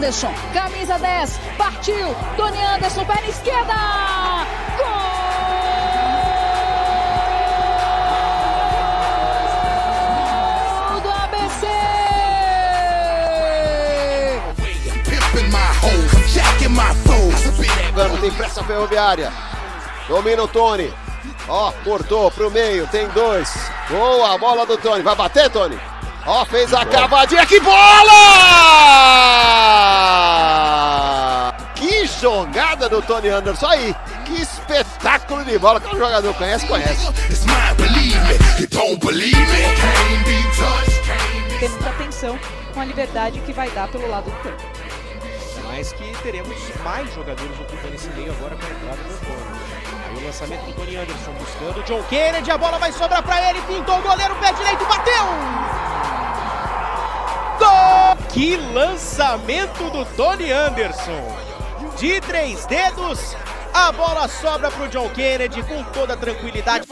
Anderson, camisa 10, partiu, Tony Anderson, perna esquerda, gol do ABC! Chegando, tem pressa ferroviária. Domina o Tony. Ó, cortou pro meio, tem dois. Boa, a bola do Tony. Vai bater, Tony? Ó, fez a cavadinha. Que bola! Que jogada do Tony Anderson aí. Que espetáculo de bola. Qual jogador conhece, conhece. Muita atenção com a liberdade que vai dar pelo lado do campo. Mas que teremos mais jogadores ocupando esse meio agora com a entrada do Antônio. Aí o lançamento do Tony Anderson buscando o John Kennedy, a bola vai sobrar para ele, pintou o goleiro, pé direito, bateu! Gol! Que lançamento do Tony Anderson! De três dedos, a bola sobra pro John Kennedy com toda a tranquilidade.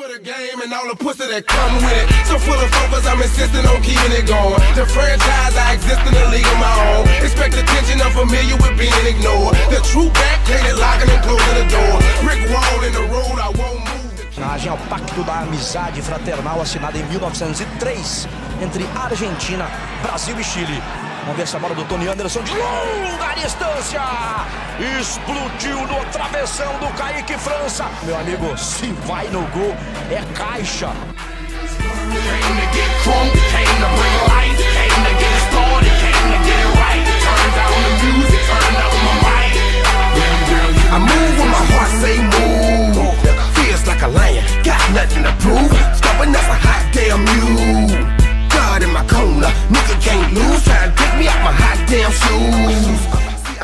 homenagem ao Pacto da Amizade Fraternal assinado em 1903 entre Argentina, Brasil e Chile. Vamos ver essa bola do Tony Anderson de longa distância. Explodiu no travessão do Kaique França. Meu amigo, se vai no gol, é caixa.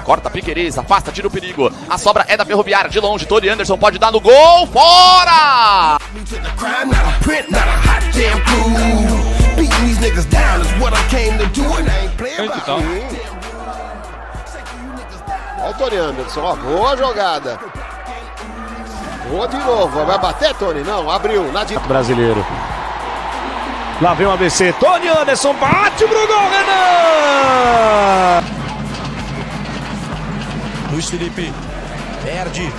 Corta Piqueires, afasta, tira o perigo. A sobra é da Ferroviária, de longe. Tony Anderson pode dar no gol. Fora! It. Olha o Tony Anderson, ó. Boa jogada. Boa de novo. Vai bater, Tony? Não, abriu. Na de... brasileiro. Lá vem o ABC. Tony Anderson bate pro gol, Renan! Luiz Felipe perde.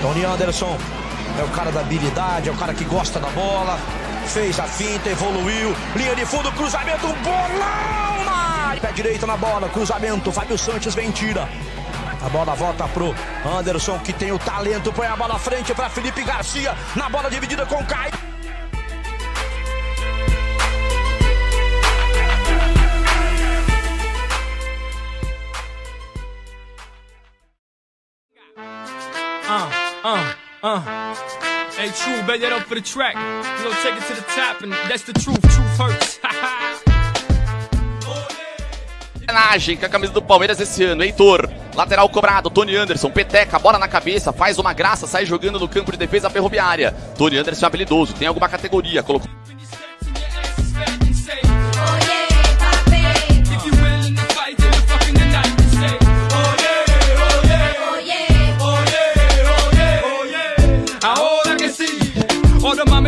Tony Anderson é o cara da habilidade, é o cara que gosta da bola. Fez a finta, evoluiu. Linha de fundo, cruzamento, bolão. Pé direito na bola, cruzamento. Fábio Santos vem tira. A bola volta pro Anderson, que tem o talento. Põe a bola à frente para Felipe Garcia. Na bola dividida com Caio. Uh, uh, uh. Hey, true, bet that up for the track. You take it to the top, and that's the truth. Truth hurts. Homenagem com a camisa do Palmeiras esse ano. Heitor, lateral cobrado. Tony Anderson, peteca, bola na cabeça, faz uma graça, sai jogando no campo de defesa ferroviária. Tony Anderson é habilidoso, tem alguma categoria. Colocou.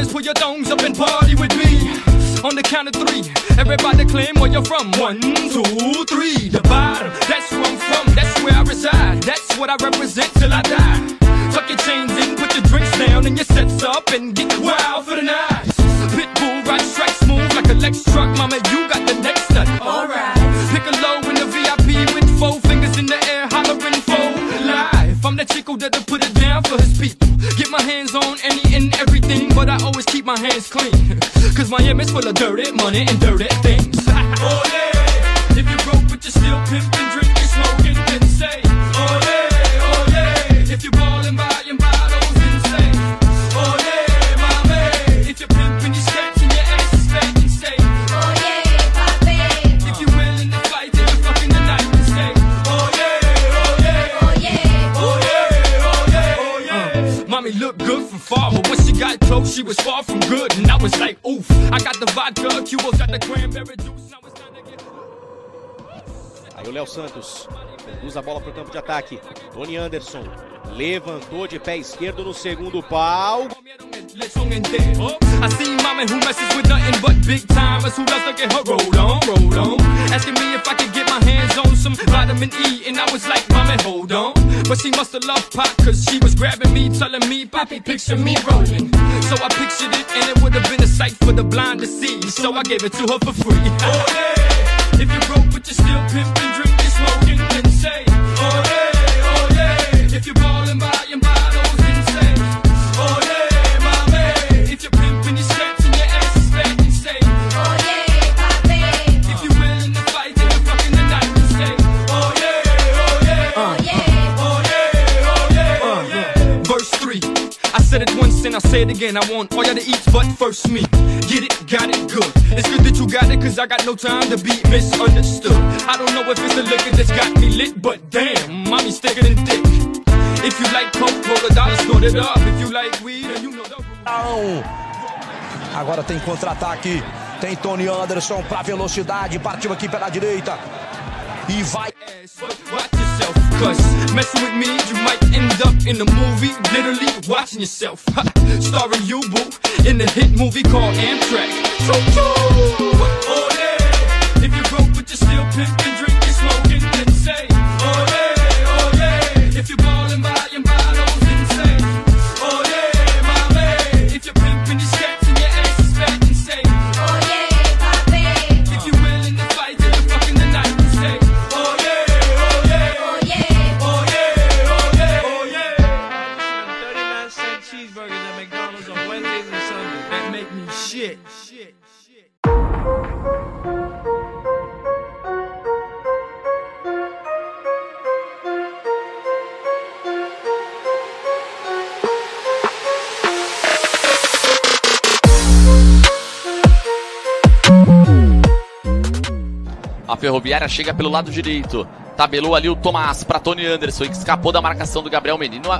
All put your thongs up and party with me. On the count of three, everybody claim where you're from. One, two, three. The bottom, that's where I'm from, that's where I reside. That's what I represent till I die. Tuck your chains in, put your drinks down, and your sets up, and get wild for the night. Pitbull, right strike smooth like a Lex truck, mama, you Cause my is full of dirty money and dirty Mommy looked good from far, but when she got close, she was far from good, and I was like, oof. I got the vodka, Cuba's got the cranberry juice. Aí o Léo Santos conduz a bola para o campo de ataque. Tony Anderson levantou de pé esquerdo no segundo pau. Let's hung in there. I see mama who messes with nothing but big timers who loves to get her rolled on, rolled on. Asking me if I could get my hands on some vitamin E, and I was like, Mommy, hold on. But she must have loved pop, cause she was grabbing me, telling me, Poppy, picture me rolling. So I pictured it, and it would have been a sight for the blind to see. So I gave it to her for free. Oh, yeah. If you broke, but you still pimping, drinking, again. I want all y'all to eat, but first me. Get it, got it, good. It's good that you got it, cause I got no time to be misunderstood. I don't know if it's the liquor that's got me lit, but damn, mommy's thicker than. If you like coke, roll a dollar, snort it up. If you like weed, then you know the. Agora tem contra-ataque. Tem Tony Anderson pra velocidade. Partiu aqui pela direita. E vai. Messing with me, you might end up in a movie, literally watching yourself. Starring you, boo, in the hit movie called Amtrak. Choo Ferroviária chega pelo lado direito. Tabelou ali o Tomás para Tony Anderson, que escapou da marcação do Gabriel Menino.